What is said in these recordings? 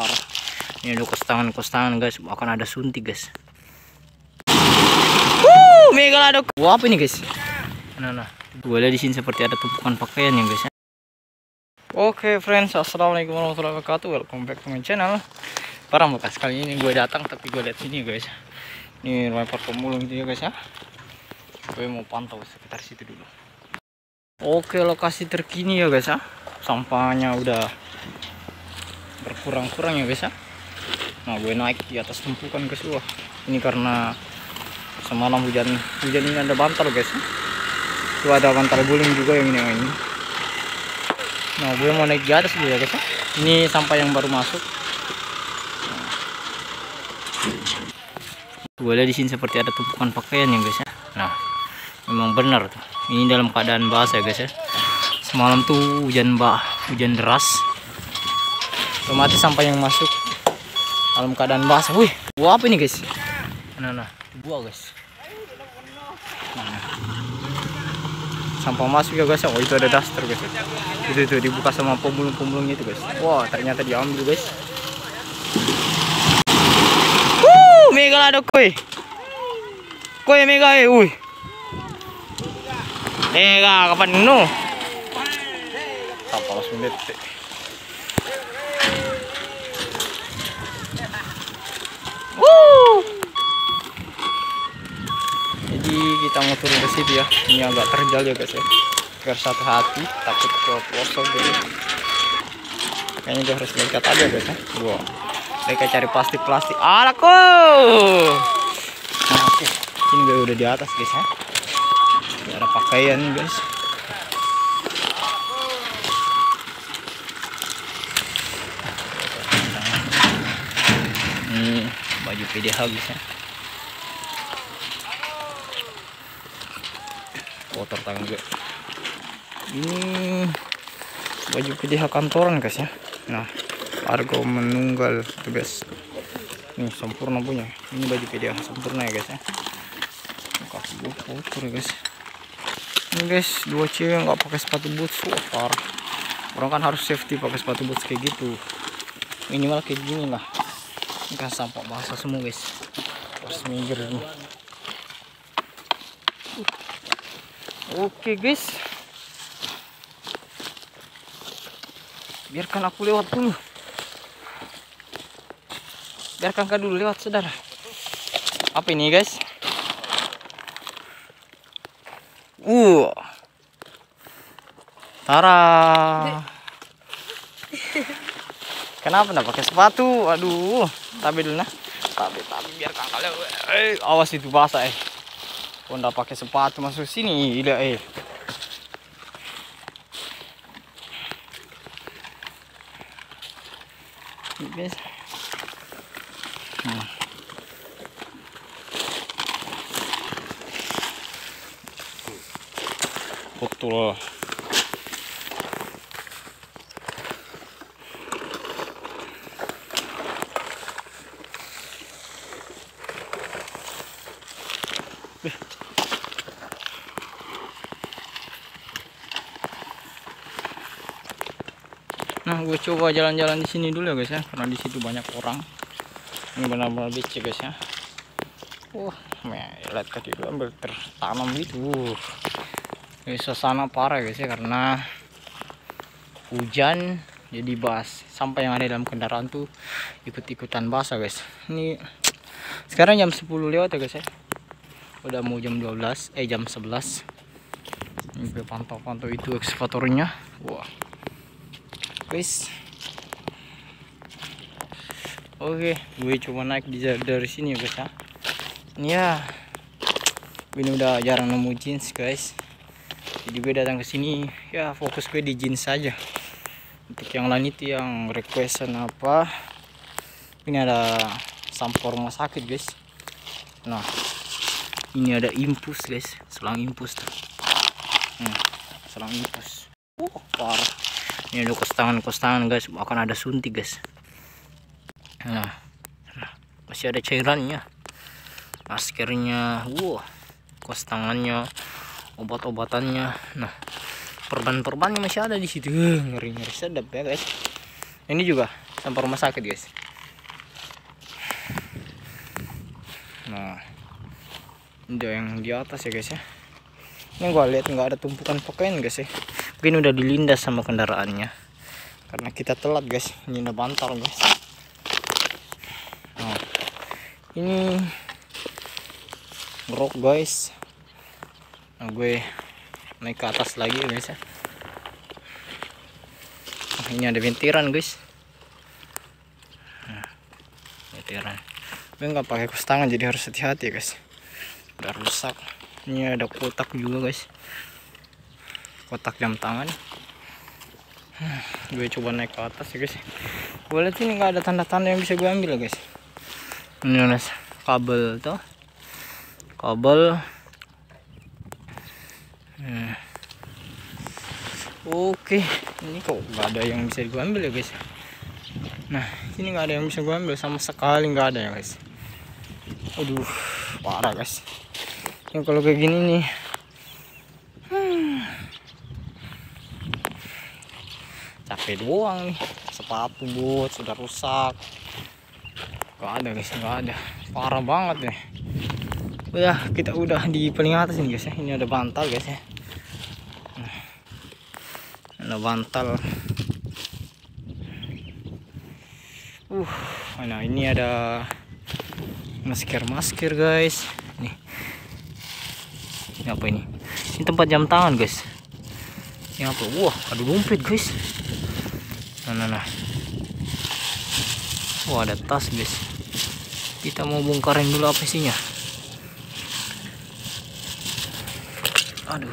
parah ini ada kostangan guys akan ada suntik guys Wuh, megalodon wah apa ini guys nah nah boleh di sini seperti ada tumpukan pakaian ya guys ya Oke friends, assalamualaikum warahmatullahi wabarakatuh. Welcome back to my channel. Para bekas kali ini gue datang tapi gue lihat sini guys. Ini lempar pemulung itu ya guys ya. Gue mau pantau sekitar situ dulu. Oke lokasi terkini ya guys ya. Sampahnya udah berkurang-kurang ya guys ya. Nah gue naik di atas tumpukan guys. Wah ini karena semalam hujan hujan ini ada bantal guys ya. Tuh ada bantal guling juga yang ini yang ini. Nah, gue mau naik di atas dulu ya guys ya. Ini sampah yang baru masuk. Gue lihat di sini seperti ada tumpukan pakaian ya guys ya. Nah, memang benar tuh. Ini dalam keadaan basah ya guys ya. Semalam tuh hujan bah, hujan deras. Otomatis sampah yang masuk dalam keadaan basah. Wih, buah apa ini guys? Nah, nah, buah guys. Nah, sampah masuk ya guys. Oh, itu ada daster guys. Itu itu dibuka sama pemulung-pemulungnya itu guys. Wah, ternyata diambil guys. Wuh, megalodon koi. Koi mega eh. Mega kapan no? Sampah langsung detik. Wuh. Jadi kita mau turun ke situ ya. Ini agak terjal ya guys ya biar satu hati takut pelosok gitu. Kayaknya dia harus dekat aja guys ya. Gua. Mereka cari plastik plastik alaku nah, oke. Ini gue udah di atas guys ya. Ini ada pakaian guys. Ini baju PDH guys ya kotor tangan gue ini baju PDH kantoran guys ya. Nah argo menunggal itu guys. Ini sempurna punya. Ini baju PDH sempurna ya guys ya. Kasih gue kotor ya guys? Ini guys dua cewek nggak pakai sepatu boots. Parah. Orang kan harus safety pakai sepatu boots kayak gitu. Minimal kayak gini lah. Ini kan sampah basah semua guys. Harus minggir ini oke guys. Biarkan aku lewat dulu. Biarkan kau dulu lewat saudara. Apa ini guys? Uh. Tara. Kenapa nggak pakai sepatu? Aduh tapi dulu nah. Tapi tapi biarkan kalian eh awas itu basah eh kau nggak pakai sepatu masuk sini tidak eh. Guys nah. betul Nah, gue coba jalan-jalan di sini dulu ya guys ya, karena di situ banyak orang. Ini benar-benar becek guys ya. Wah, lihat kaki gue ambil tertanam gitu. Ini suasana parah guys ya, karena hujan jadi bas. Sampai yang ada dalam kendaraan tuh ikut-ikutan basah guys. Ini sekarang jam 10 lewat ya guys ya. Udah mau jam 12, eh jam 11. Ini pantau-pantau itu ekskavatornya. Wah, guys oke gue cuma naik di dari sini ya. Guys ya. Ya ini udah jarang nemu jeans guys. Jadi gue datang ke sini ya fokus gue di jeans saja untuk yang lain itu yang requestan apa? Ini ada sampor rumah sakit guys. Nah ini ada impus guys. Selang impus tuh. Hmm, selang impus uh parah ini ada kostangan-kostangan guys. Akan ada suntik guys. Nah, masih ada cairannya. Maskernya wow kostangannya obat-obatannya. Nah perban-perbannya masih ada di situ. Ngeri-ngeri sedap ya guys. Ini juga sampah rumah sakit guys. Nah ini yang di atas ya guys ya. Ini gua lihat nggak ada tumpukan pakaian guys ya mungkin udah dilindas sama kendaraannya. Karena kita telat guys. Ini udah bantal guys. Nah, ini ngerok guys. Nah gue naik ke atas lagi guys ya. Nah, ini ada ventiran guys. Nah, gue nggak pakai kus tangan jadi harus hati-hati guys. Udah rusak. Ini ada kotak juga guys kotak jam tangan gue coba naik ke atas ya guys gue lihat ini nggak ada tanda-tanda yang bisa gue ambil guys ini ada kabel tuh kabel Hmm. Oke, ini kok nggak ada yang bisa gue ambil ya guys. Nah, ini nggak ada yang bisa gue ambil sama sekali nggak ada ya guys. Aduh, parah guys. Yang kalau kayak gini nih, hmm. Capek doang nih. Sepatu bot sudah rusak. Gak ada guys, nggak ada. Parah banget. Ya, kita udah di paling atas ini guys ya. Ini ada bantal guys ya ada bantal uh nah ini ada masker masker guys nih ini apa ini ini tempat jam tangan guys ini apa wah ada dompet guys nah nah nah wah ada tas guys kita mau bongkarin dulu apa isinya? Aduh.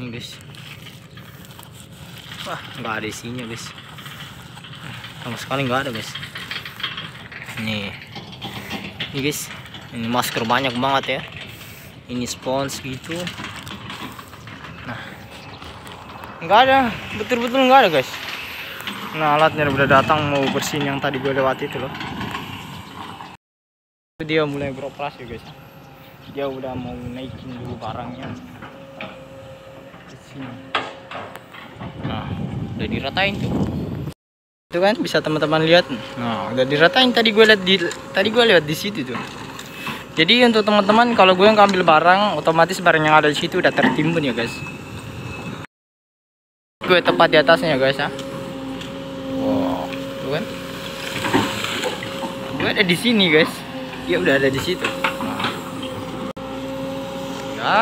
Ini guys wah nggak ada isinya guys sama sekali nggak ada guys nih ini guys ini masker banyak banget ya. Ini spons gitu. Nah. Nggak ada. Betul-betul nggak ada guys nah alatnya udah datang mau bersihin yang tadi gue lewati itu loh. Dia mulai beroperasi guys. Dia udah mau naikin dulu barangnya. Nah udah diratain tuh. Itu kan bisa teman-teman lihat. Nah. Udah diratain. Tadi gue lihat di tadi gue lihat di situ tuh. Jadi untuk teman-teman kalau gue yang ambil barang otomatis barang yang ada di situ udah tertimbun ya guys. Gue tepat di atasnya ya guys ya tuh kan? Gue ada di sini guys. Dia udah ada di situ. Ya.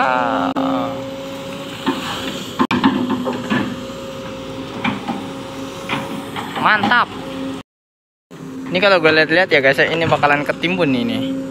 Mantap. Ini kalau gue lihat-lihat ya guys ini bakalan ketimbun ini